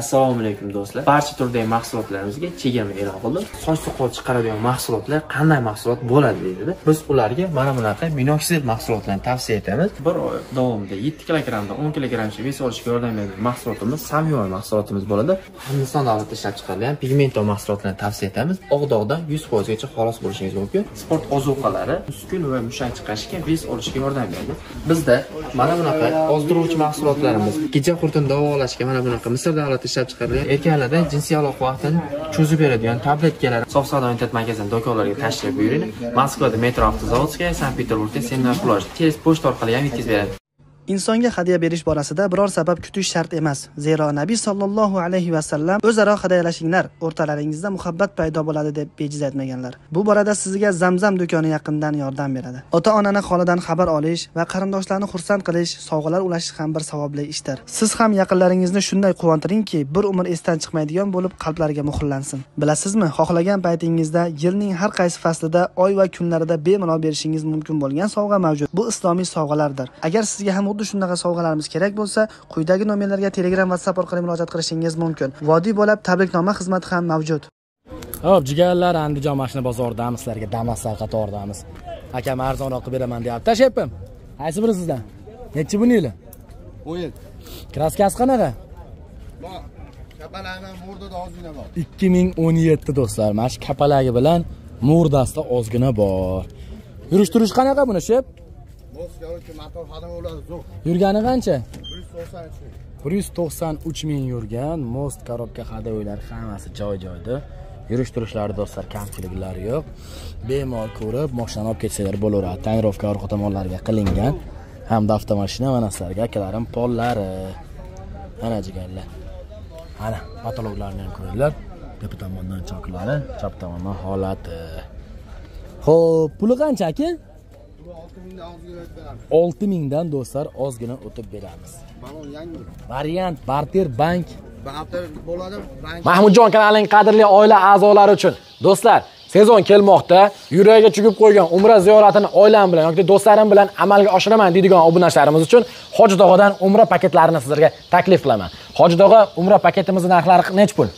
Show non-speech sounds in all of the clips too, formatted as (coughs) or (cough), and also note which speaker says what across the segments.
Speaker 1: assalomu alaykum do'stlar. Barcha turdagi mahsulotlarimizga chegirma e'lon qildim. Soch soqol chiqaradigan mahsulotlar qanday mahsulot bo'ladi deydida biz ularga mana bunaqa minoxidil mahsulotlarni tavsiya etamiz. Bir oy davomida yetti kilogrammdan o'n kilogrammcha vес olishga yordam beradigan mahsulotimiz samyoy mahsulotimiz bo'ladi. Hindiston davlatida ishlab chiqarilgan pigmento mahsulotlarni tavsiya etamiz. Oq dog'dan yuz foizgacha xalos bo'lishingiz mumkin. Sport ozuqalari muskul va mushak chiqarishga vес olishga yordam beradi. Bizda mana bunaqa ozdiruvchi mahsulotlarimiz kecha qurtini davolashga mana bunaqa misr davlati ishlab chiqarilgan erkaklarda jinsiy aloqa vaqtini cho'zib beradigan tabletkalar sof savdo internet magazining do'konlariga tashrif buyuring. Moskvada metro avtozavodskaya sankt peterburgda seminar plaj tez pochta orqali ham yetkazib beradi.
Speaker 2: Insonga hadya berish borasida biror sabab kutish shart emas. Zero nabiy sollallohu alayhi vasallam o'zaro hadyalashinglar o'rtalaringizda muhabbat paydo bo'ladi deb bejiz aytmaganlar. Bu borada sizga zamzam do'koni yaqindan yordam beradi. Ota onani holidan xabar olish va qarindoshlarni xursand qilish sovg'alar ulashish ham bir savobli ishdir. Siz ham yaqinlaringizni shunday quvontiringki bir umr esdan chiqmaydigan bo'lib qalblariga muhrlansin. Bilasizmi xohlagan paytingizda yilning har qaysi faslida oy va kunlarida bemalol berishingiz mumkin bo'lgan sovg'a mavjud. Bu islomiy sovg'alardir. Agar sizga ham xuddi shunaqa sovg'alarimiz kerak bo'lsa quyidagi nomerlarga telegram whatsapp orqali murojaat qilishingiz mumkin vodiy bo'lab tabriknoma xizmati ham mavjud
Speaker 3: Xo'p, jigarlar Andijon mashina bozoridamiz, sizlarga Damaslar qatoridamiz. Akam arzonroq qilib beraman deyapti. Tashayapman. Qaysi biri sizdan? Nechi buninglar?
Speaker 4: 17.
Speaker 3: Kraskasi qanaqa?
Speaker 4: Bor. Murdada ozgina bor.
Speaker 3: 2017 do'stlar. Mana shu kapalagi bilan murdasida ozgina bor. Yurish turish qanaqa buni, shep? Yurgani qancha?
Speaker 4: 193
Speaker 3: 193 ming yurgan most korobka hadovoylar hammasi joy-joyda. Yurish turishlari do'stlar kamchiliklari yo'q. Bemalol ko'rib, mashinani olib ketsalar bo'laveradi. Tonirovka orqa tomonlariga qilingan. Hamda avtomashina mana sizlarga akalarim pollari. Mana jigarlar. Mana patologlarni ham ko'ringlar. Tepa tomondan choklari, chap tomondan holati. Xo'p, puli qancha aka?
Speaker 4: Bu 6000 dan ozgina beramiz.
Speaker 3: 6000 dan do'stlar ozgina o'tib beramiz.
Speaker 4: Balon yangi.
Speaker 3: Variant barter bank
Speaker 4: Barter bo'ladi.
Speaker 3: Mahmudjon kanalining qadrli oila a'zolari uchun do'stlar sezon kelmoqda yuragiga chugib qo'ygan umra ziyoratini oilam bilan yoki do'stlarim bilan amalga oshiraman deydigan obunachilarimiz uchun Hoji tog'adan umra paketlarini sizlarga taklif qilaman. Hoji tog'a umra paketimizning narxlari nechi pul?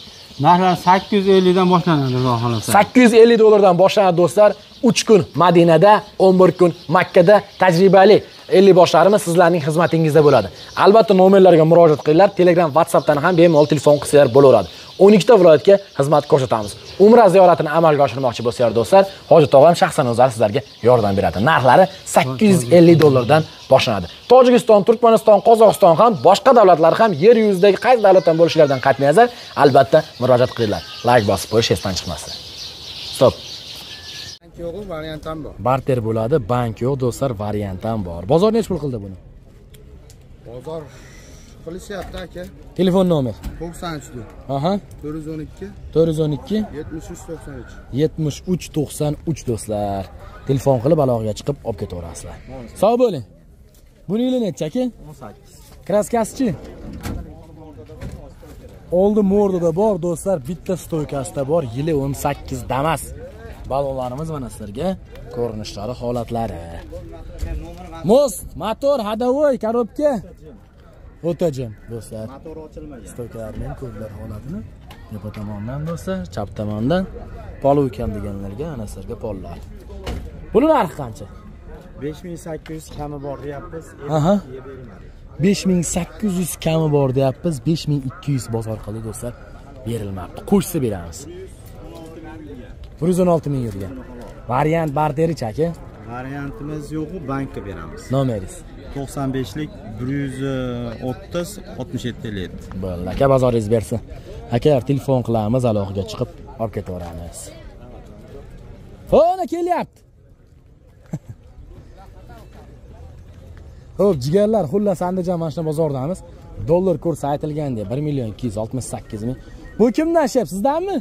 Speaker 5: Narxlar 850 dan boshlanadi xudo xolasa
Speaker 3: 850 dollardan boshlanadi do'stlar. 3 kun Madinada, 11 kun Makkada tajribali 50 boshlarimiz sizlarning xizmatingizda bo'ladi. Albatta nomerlarga murojaat qilinglar. Telegram, WhatsAppdan ham bemalol telefon qilsanglar bo'laveradi. 12 ta viloyatga xizmat ko'rsatamiz. Umra ziyoratini amalga oshirmoqchi bo'lsanglar do'stlar, Hoji tog'am shaxsan o'zlari sizlarga yordam beradi. Narxlari 850 dollardan boshlanadi. Tojikiston, Turkmaniston, Qozog'iston ham boshqa davlatlar ham yer yuzidagi qaysi davlatdan bo'lishlaridan qat'iy nazar albatta murojaat qilinglar. Like bosib qo'yish esdan chiqmasin. Stop.
Speaker 4: bank yo'q, variant ham bor.
Speaker 3: Barter bo'ladi, bank yo'q, do'stlar, variant ham bor. Bozor nechi pul qildi buni?
Speaker 4: Bozor qilishyapti aka.
Speaker 3: Telefon nomer.
Speaker 4: 93 dur.
Speaker 3: Aha.
Speaker 4: 412
Speaker 3: 412
Speaker 4: 73 93.
Speaker 3: 73 93 do'stlar. Telefon qilib alog'iga chiqib olib ketaverasizlar. Sog' bo'ling. Buning yili nechi aka? 18. Kraskasichi? Oldi mordida bor do'stlar, bitta stoykasida bor, yili 18 damas. Balonlarimiz mana sizlarga ko'rinishlari, holatlari. Most, motor, hadavoy, korobka. O'ta jim do'stlar.
Speaker 4: Motor ochilmagan.
Speaker 3: stoykalarni ham ko'rdilar holatini tepa tomondan do'stlar chap tomondan polu ukam deganlarga ana sizlarga pollar. Buni narxi qancha?
Speaker 5: 5800 kami bor deyapmiz.
Speaker 3: aha. 5800 kami bor deyapmiz. 5200 bozor qildi do'stlar. Berilmabdi. Qo'shsa beramiz. 116 ming yurgan. Variant barterichi aka
Speaker 5: Variantimiz yo'q, bankka beramiz.
Speaker 3: nomeringiz?
Speaker 5: 95lik 130 67 57.
Speaker 3: bo'ldi. Aka bozoringiz bersin. Aka telefon qilamiz aloqiga chiqib olib ketaveramiz. Ho'na kelyapti. (laughs) Ho'p jigarlar xullas andijon mashina bozoridamiz dollar kursi aytilgandek bir million ikki yuz oltmish sakkiz ming. Bu kimdan shep sizdanmi?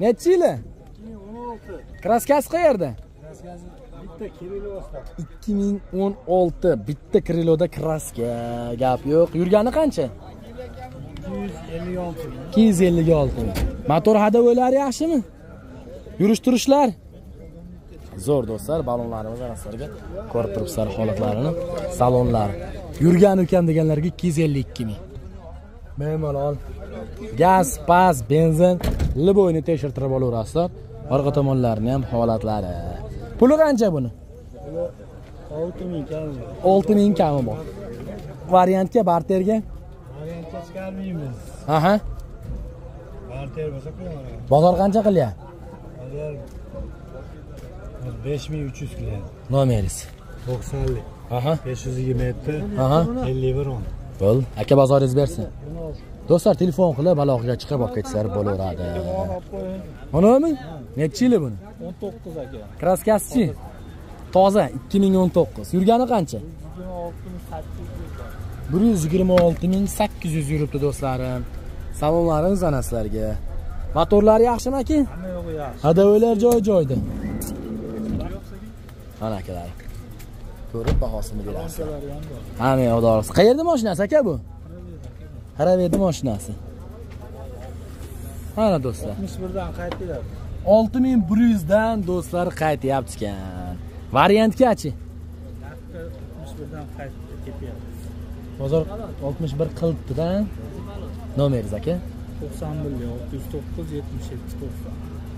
Speaker 3: Nechi yili? Kraskasi qayerda ikki ming o'n olti. Bitta kriloda kraska. Gap yo'q. Yurgani qancha? Ikki yuz ellik olti. Motor hadovoylari yaxshimi? Yurish turishlar zo'r do'stlar balonlarimiz ana sizlarga ko'rib turibsizlar holatlarini. Salonlari yurgan ukam deganlarga ikki yuz ellik ikki ming. Bemalol gaz paz benzin liboyni tekshirtirib olaverasizlar orqa tomonlarini ham holatlari puli qancha buni?
Speaker 5: Olti ming kami
Speaker 3: olti ming kami bor. Variantga barterga?
Speaker 5: Variantga chiqarmaymiz.
Speaker 3: Aha.
Speaker 5: Barter bo'lsa
Speaker 3: bozor qancha qilyapti?
Speaker 5: Hozir besh ming uch yuz qilyapti.
Speaker 3: Nomeringiz
Speaker 5: to'qsonlik
Speaker 3: aha.
Speaker 5: besh yuz yigirma yetti.
Speaker 3: Aha.
Speaker 5: ellik bir o'n.
Speaker 3: Bo'l aka bozoringiz bersin do'stlar telefon qilib aloqaga chiqib olib ketsalar bo'laveradi. Manami nechi yili buni?
Speaker 5: O'n to'qqiz aka.
Speaker 3: Kraskasichi toza ikki ming o'n to'qqiz. Yurgani qancha? Bir yuz yigirma olti ming sakkiz yuz yuribdi do'stlarim salonlarimiz ana sizlarga. Motorlari yaxshimi aka
Speaker 5: hamma yo'g'i yaxshi.
Speaker 3: Hadovoylar joy joyida. Mana akalar. Ko'rib bahosini berasizlar hamma yoqda qayerda mashinasi aka bu haraverdi mashinasi mana do'stlar.
Speaker 5: Oltmish birdan qaytdilar
Speaker 3: olti ming bir yuzdan do'stlar qaytyapti ekan variantgachi
Speaker 5: oltmish birdan qaytdi ketyapti.
Speaker 3: Bozor oltmish bir qilibdida. Nomeringiz aka?
Speaker 5: To'qson birlik olti yuz to'qqiz yetmish yetti to'qson.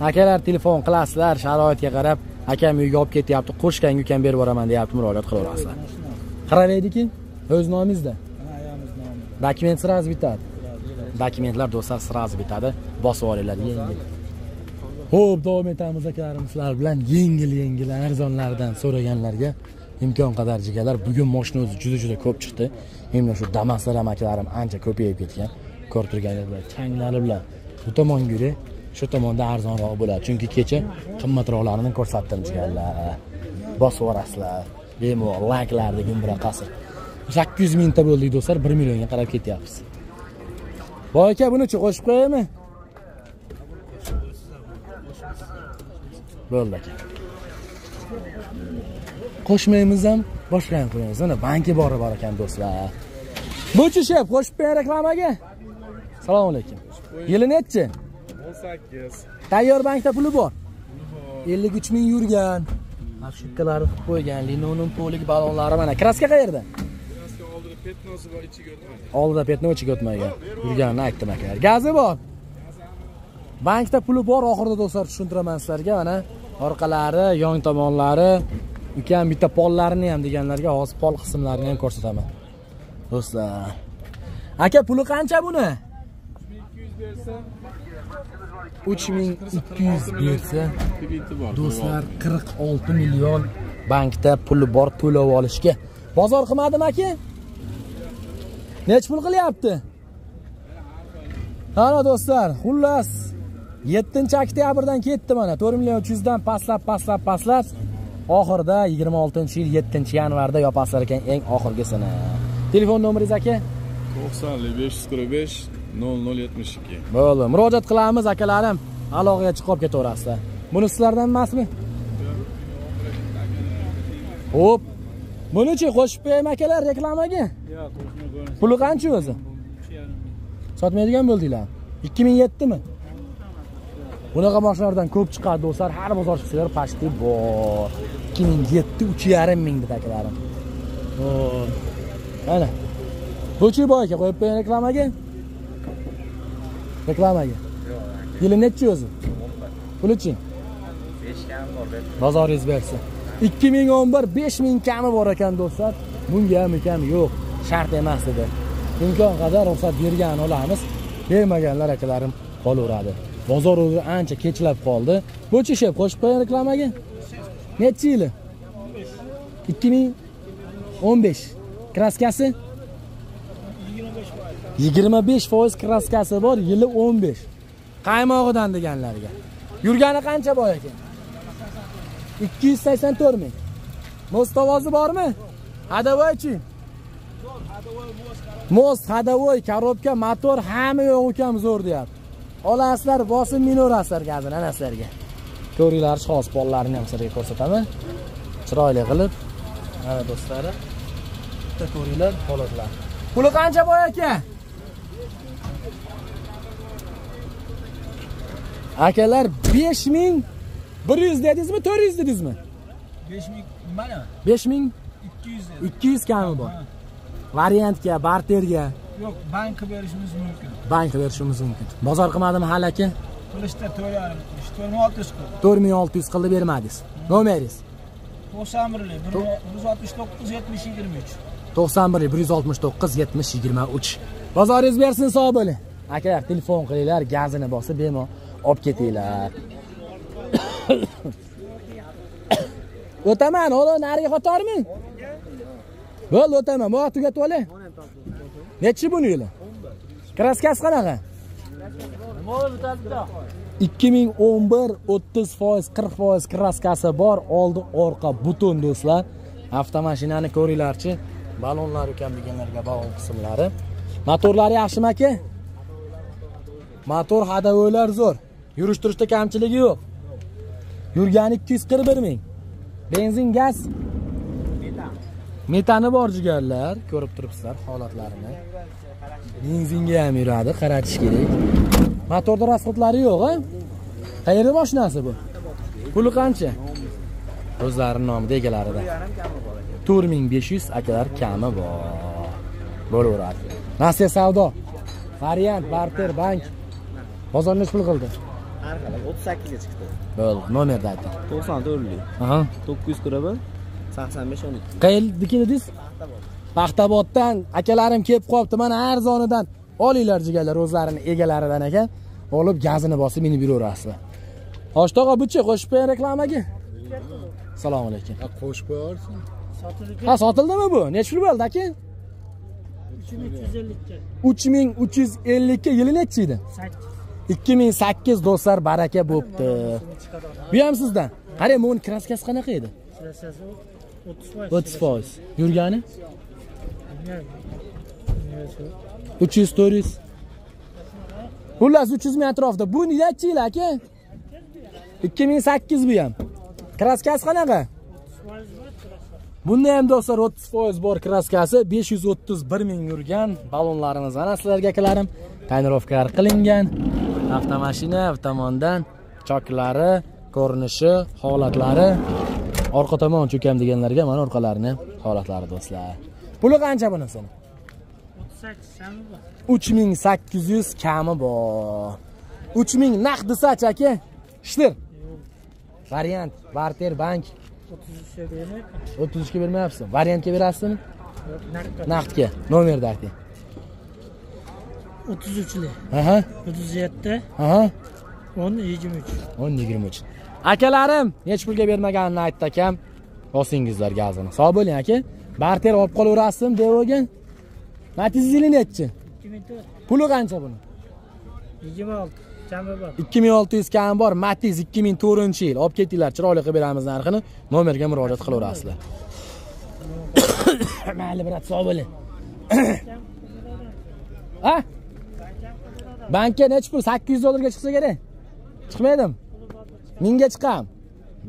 Speaker 3: Akalar telefon qilasizlar sharoitga qarab akam uyga olib ketyapti qo'shganga ukam berib yuboraman deyapti murojaat qilaverasizlar. Qaraveydiki o'z nomingizda dokument сразу bitadi. Dokumentlar do'stlar сразу bitadi. Bosib olinglar yengil. Ho'p davom etamiz akalarim sizlar bilan yengil yengil arzonlardan so'raganlarga imkon qadar jigalar. Bugun moshina o'zi juda juda ko'p chiqdi. Endi shu damaslar ham akalarim ancha ko'payib ketgan. Ko'rib turganlar bilan changlari bilan bu tomonga yuring shu tomonda arzonroq bo'ladi. Chunki kecha qimmatroqlarini ko'rsatdim jigarlar. Bosib yuborasizlar bemalol layklarni gumburaqasi sakkiz yuz mingta bo'ldik do'stlar bir millionga qarab ketyapmiz. Boy aka bunichi qo'shib qo'yaymi? Bo'ldi aka. Qo'shmaymiz ham boshqa ham qo'yamiz. Mana banki bori bor ekan do'stlar. Buchi shef qo'shib qo'ying reklamaga. Assalomu alaykum. Yili nechi
Speaker 4: o'n sakkiz.
Speaker 3: Tayyor bankda puli bor? Ellik uch ming yurgan. Ошибкалari qilib qo'ygan linoleum polik ballonlari mana. Kraska qayerda
Speaker 4: petnosi bor ichiga o'tmagan
Speaker 3: oldida petno ichiga o'tmagan yurganini aytdim aka gazi bor. Bankda puli bor oxirida do'stlar tushuntiraman sizlarga. Mana orqalari yon tomonlari ukam bitta pollarini ham deganlarga hozir pol qismlarini ham ko'rsataman. Do'stlar. Aka puli qancha buni? uch ming ikki yuz bersa do'stlar qirq olti million bankda puli bor to'lab olishga. Bozor qilmadimi aka? Nechi pul qilyapti? Ana do'stlar. Xullas yettinchi oktyabrdan ketdi mana. to'rt million uch yuzdan pastlab pastlab pastlab. Oxirida yigirma oltinchi yil yettinchi yanvarda yopasizlar ekan eng oxirgisini. Telefon nomeringiz aka?
Speaker 4: to'qsonlik besh yuz qirq besh nol nol yetmish ikki.
Speaker 3: Bo'ldi murojaat qilamiz akalarim. Aloqaga chiqib ketaverasizlar. Buni sizlardan emasmi ho'p bunichi qo'shib qo'yaymi akalar reklamaga?
Speaker 5: Yo'q
Speaker 3: puli qancha o'zi? Sotmaydigan bo'ldinglar. Ikki ming yettimi? Bunaqa mashinalardan ko'p chiqadi do'stlar. Har bozor chiqsanglar почти bor. Ikki ming yetti uch yarim ming dedi akalarim mana buchi boy aka qo'yib qo'ying reklamaga? Reklamaga. Yili nechi o'zi? Pulichi bozoringiz bersin ikki ming o'n bir besh ming kami bor ekan do'stlar. Bunga ham ukam yo'q shart emas dedi imkon qadar ruxsat bergan olamiz. Bermaganlar akalarim qolaveradi. Bozor o'zi ancha kechlab qoldi. Buchi shep qo'shib qo'ying reklamaga. Nechi yili? Ikki ming o'n besh. Kraskasi? Yigirma besh foiz kraskasi bor yili o'n besh. Qaymog'idan deganlarga. Yurgani qancha boy ekan? Ikki yuz sakson to'rt ming. Most ovozi bormi hadovoychi most hadovoy korobka motor hamma yo'q ukam zo'r deyapti. Olasizlar bosib minorasizlar gazini ana sizlarga. Ko'ringlar xos pollarini ham sizlarga ko'rsataman. Chiroyli qilib. Mana do'stlari bitta ko'ringlar holatlar. Puli qancha boy aka? Akalar besh ming bir yuz dedingizmi to'rt yuz dedingizmi
Speaker 5: besh ming mana.
Speaker 3: Besh ming?
Speaker 5: Ikki yuz
Speaker 3: ikki yuz kami bor. Variantga barterga.
Speaker 5: Yo'q bank qilib berishimiz mumkin.
Speaker 3: Bank berishimiz mumkin. Bozor qilmadimi hali aka
Speaker 5: qilishda to'rt yarim qilish to'rt ming olti yuz qilib
Speaker 3: to'rt ming olti yuz qilib bermadingiz. Nomeringiz?
Speaker 5: To'qson birli bir yuz oltmish to'qqiz yetmish yigirma uch.
Speaker 3: To'qson bir bir yuz oltmish to'qqiz yetmish yigirma uch. Bozoringiz bersin sog' bo'ling. Akalar telefon qilinglar gazini bosib bemalol olib ketinglar (coughs) o'taman o'g'lim nariga qatormi? Bo'ldi o'taman bu tugatib olay nechi buni yili kraskasi qanaqa? Ikki ming o'n bir o'ttiz foiz qirq foiz kraskasi bor. Oldi orqa butun do'stlar. Avtomashinani ko'ringlarchi. Balonlar ekan deganlarga balon qismlari. Motorlari yaxshimi aka motor hadavolar zo'r. Yurish turishda kamchiligi yo'q yurgani ikki yuz qirq bir ming. Benzin gaz. Metani bor jigarlar. Ko'rib turibsizlar holatlarini. Benzinga ham yuradi qaratish kerak. Motorda расходlari yo'q a qayerda mashinasi bu? Puli qancha? O'zlarini nomida egalarida. To'rt ming besh yuz akalar kami bor. Bo'laveradi. Nasiya savdo. Variant barter bank. Bozor nechi pul qildi.
Speaker 6: arqada chiqdi.
Speaker 3: Bo'ldi nomerni ayting.
Speaker 6: to'qson to'rtlik
Speaker 3: Aha.
Speaker 6: yuz qirq bir sakson besh
Speaker 3: paxtaboddan akalarim kelib qolibdi mana arzonidan. Olinglar jigarlar o'zlarini egalaridan ekan olib gazini bosib minib beraverasizlar. oshitoq buchi qo'shib qo'y reklamaga. Assalomu alaykum.
Speaker 4: Qo'shib qo'yarsan.
Speaker 3: ha sotildimi bu? Nechi pul bo'ldi aka? 3350 ga. 3350 ga yili nechi edi? 8. 2008 do'stlar baraka bo'libdi. Bu ham sizdan qarang buni kraskasi qanaqa edi? Kraskasi o'ttiz foiz. Yurgani? Uch yuz to'rt yuz. Xullas uch yuz ming atrofida bu nechi yil aka. ikki ming sakkiz bu ham. Kraskasi qanaqa? Bunda ham do'stlar o'ttiz foiz bor kraskasi. besh yuz o'ttiz bir ming yurgan ballonlarimiz. Mana sizlarga akalarim tonirovkalar qilingan. Avtomashina avtomondan choklari ko'rinishi holatlari. Orqa tomon cho'kam deganlarga mana orqalarini holatlari do'stlar. Puli qancha bunisini uch ming sakkiz yuz kami bor. Uch ming naqd desachi aka ishtir variant barter bank. O'ttiz uchga bermayapsiz. Variantga berasizmi? Naqdga. Nomerni ayting
Speaker 5: o'ttiz uchli.
Speaker 3: Aha.
Speaker 5: o'ttiz yetti.
Speaker 3: Aha.
Speaker 5: o'n yigirma uch.
Speaker 3: o'n yigirma uch. Akalarim nechi pulga bermaganini aytdi akam. Bosingizlar gazini. Sog' bo'ling aka. Barter olib qolaverasizmi matizingiz nechi
Speaker 5: ikki ming to'rt.
Speaker 3: Puli qancha buni?
Speaker 5: yigirma olti. Kami bor.
Speaker 3: Ikki ming olti yuz kami bor. Matiz ikki ming to'rtinchi yil. Olib ketinglar chiroyli qilib beramiz narxini. Nomerga murojaat qilaverasizlar. (coughs) (coughs) Mayli brat sog' bo'ling. (coughs) A bankka nechi pul sakkiz yuz dollarga chiqsa kerak. Chiqmaydimi mingga chiqam.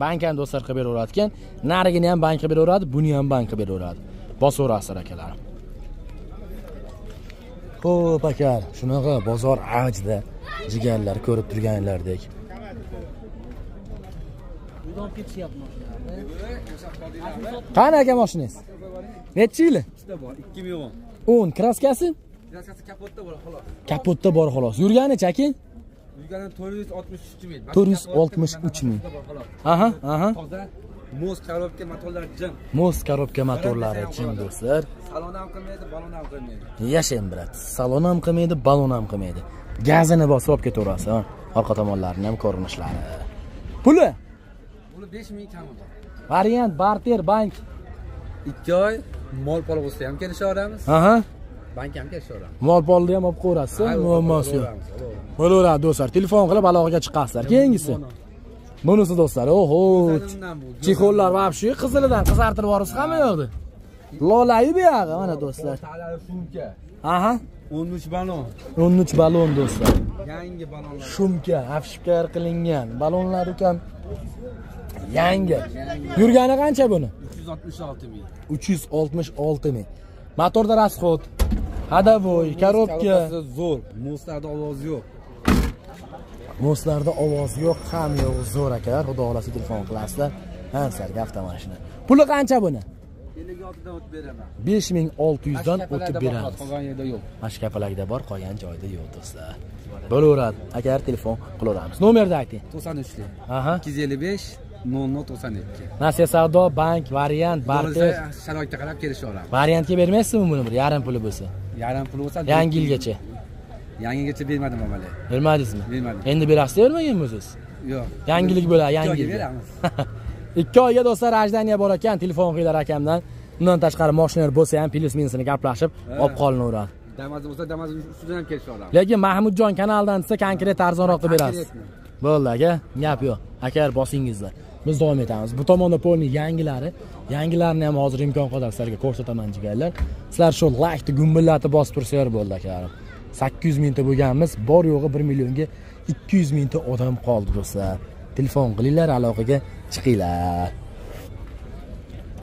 Speaker 3: Bank ham do'stlar qilib beraveradi ekan narigini ham bank qilib beraveradi buni ham bank qilib beraveradi. Bosaverasizlar akalarim ho'p akar shunaqa bozor avjida jigarlar ko'rib turganlardek. Qani aka mashinangiz nechi yili?
Speaker 6: Ikki ming o'n.
Speaker 3: O'n kraskasi
Speaker 6: kapotda bo'ladi xolos.
Speaker 3: Kapotda bor xolos.
Speaker 6: Yurgani yuz oltmish uch ming.
Speaker 3: To'rt yuz oltmish uch ming. aha aha.
Speaker 6: Toza muz korobka motorlar jim.
Speaker 3: Most korobka motorlari chin do'stlar.
Speaker 6: salon ham qilmaydi balon ham qilmaydi
Speaker 3: yashang brat. Salon ham qilmaydi balon ham qilmaydi gazini bosib olib ketaverasiz ha. orqa tomonlarini ham ko'rinishlari. Puli?
Speaker 6: Buni besh ming kami bor
Speaker 3: variant barter bank.
Speaker 6: Ikki oy mol pol bo'lsa ham kelishaveramiz.
Speaker 3: Aha mol polni ham olib qo'yaverasiz muammosi yo'q. bo'laveradi do'stlar. Telefon qilib aloqaga chiqasizlar. Keyingisi. bunisi do'stlar. Oho chexollar вообще qizilidan qizartirib yuboribsiz hamma yoqni lolayu bu yog'i mana do'stlar.
Speaker 6: Shumka.
Speaker 3: Aha.
Speaker 6: O'n uch balon.
Speaker 3: O'n uch balon do'stlar.
Speaker 6: Yangi balonlar.
Speaker 3: Shumka afshkar qilingan. Balonlar ukam yangi. Yurgani qancha buni?
Speaker 6: Uch yuz oltmish olti ming.
Speaker 3: Uch yuz oltmish olti ming. Motorda расход ходовой коробка
Speaker 6: zo'r. Muzlarda ovozi yo'q.
Speaker 3: Moslarda ovoz yo'q ham yo'q. Zo'r akalar xudo xohlasa telefon qilasizlar. Hansarga avtomashina. Puli qancha buni?
Speaker 6: Ellik oltidan o'tib beraman.
Speaker 3: 5600 dan o'tib beramiz.
Speaker 6: qolgan yerda yo'q.
Speaker 3: Mashkapalakda bor qolgan joyda yo'q do'stlar. Bo'laveradi. Agar telefon qilaveramiz nomerni ayting.
Speaker 6: To'qson uchli. Ikki yuz ellik besh nol to'qson ikki
Speaker 3: nasiya savdo bank variant barter
Speaker 6: sharoitga qarab kelishaveramiz
Speaker 3: variantga bermaysizmi buni bir yarim puli bo'lsa
Speaker 6: yarim pul bo'lsa
Speaker 3: yangi yilgacha
Speaker 6: yangigacha bermadim avvalo
Speaker 3: bermadingizmi
Speaker 6: Bermadim.
Speaker 3: endi berasizda bermaganmisiz
Speaker 6: yo'q
Speaker 3: yangilik bo'ladi yangi yilga
Speaker 6: beramiz
Speaker 3: ikki oyga do'stlar ajdaniya bor ekan telefon qilinglar akamdan undan tashqari moshinalar bo'lsa ham plyus minusini gaplashib olib qolinaveradi
Speaker 6: damas bo'lsa damas ustidan ham kelishaveramiz
Speaker 3: lekin mahmudjon kanalidan desa konkret arzonroq qilib berasiz bo'ldi aka gap yo'q akalar bosingizlar biz davom etamiz. Bu tomonda polni yangilari yangilarini ham hozir imkon qadar sizlarga ko'rsataman jigarlar. Sizlar shu laykni gumbillatib bosib tursanglar bo'ldi akalarim sakkiz yuz mingta bo'lganmiz. Bor yo'g'i bir millionga ikki yuz mingta odam qoldi do'stlar. Telefon qilinglar aloqaga chiqinglar.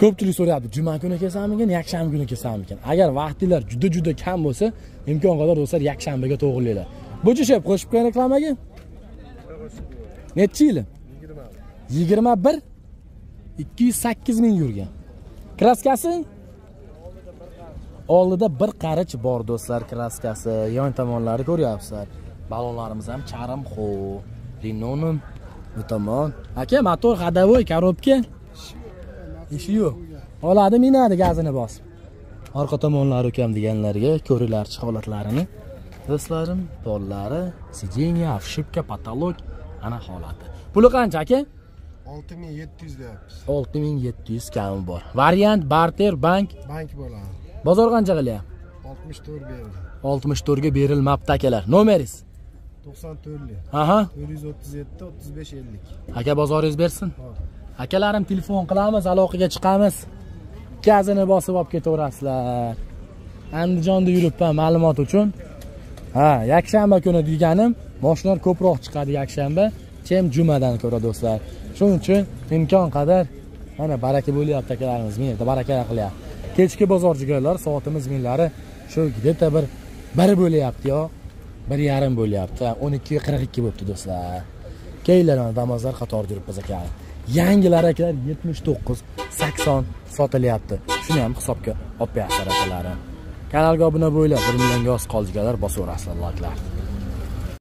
Speaker 3: Ko'pchilik so'rayapti juma kuni kelsammikan yakshanba kuni kelsammikan agar vaqtinglar juda juda kam bo'lsa imkon qadar do'stlar yakshanbaga to'g'irlanglar bo'chishib qo'shib qo'ying reklamaga? Nechi yili? Yigirma bir ikki yuz sakkiz ming yurgan. Kraskasi? Oldida bir qarich bor do'stlar kraskasi. Yon tomonlari ko'ryapsizlar. Balonlarimiz ham charm xo linonim bu tomon aka motor ходовой коробка ishi yo'q. Oladi minadi gazini bosib. Orqa tomonlari ukam deganlarga ko'ringlarchi holatlarini. Do'stlarim pollari сиденье обшивка потолок ana holati. Puli qancha aka?
Speaker 4: Olti ming yetti yuz deyapmiz.
Speaker 3: olti ming yetti yuz kami bor. Variant barter bank.
Speaker 4: Bank bo'ladi.
Speaker 3: Bozor qancha qilyapti?
Speaker 4: oltmish to'rt berildi
Speaker 3: oltmish to'rtga berilmabdi akalar. Nomeringiz
Speaker 4: to'qson to'rtli
Speaker 3: aha.
Speaker 4: to'rt yuz o'ttiz yetti o'ttiz besh ellik.
Speaker 3: Aka bozoringiz bersin. Akalarim telefon qilamiz aloqaga chiqamiz. Gazini bosib olib ketaverasizlar. Andijonda yuribman ma'lumot uchun. Ha yakshanba kuni deganim moshinalar ko'proq chiqadi yakshanba chem jumadan ko'ra do'stlar. Shuning uchun imkon qadar mana baraka bo'lyapti akalarimiz mana yerda baraka qilyapti. Kechki bozor jigarlar soatimiz minglari shu где то bir bir bo'lyapti yo bir yarim bo'lyapti. O'n ikkiga qirq ikki bo'libdi do'stlar. Kelinglar mana damozlar qatorida yuribmiz aka. Yangilari akalar yetmish to'qqiz sakson sotilyapti. Shuni ham hisobga olib qo'yasizlar akalarim kanalga obuna bo'linglar bir millionga oz qoldi bosaverasizlar layklar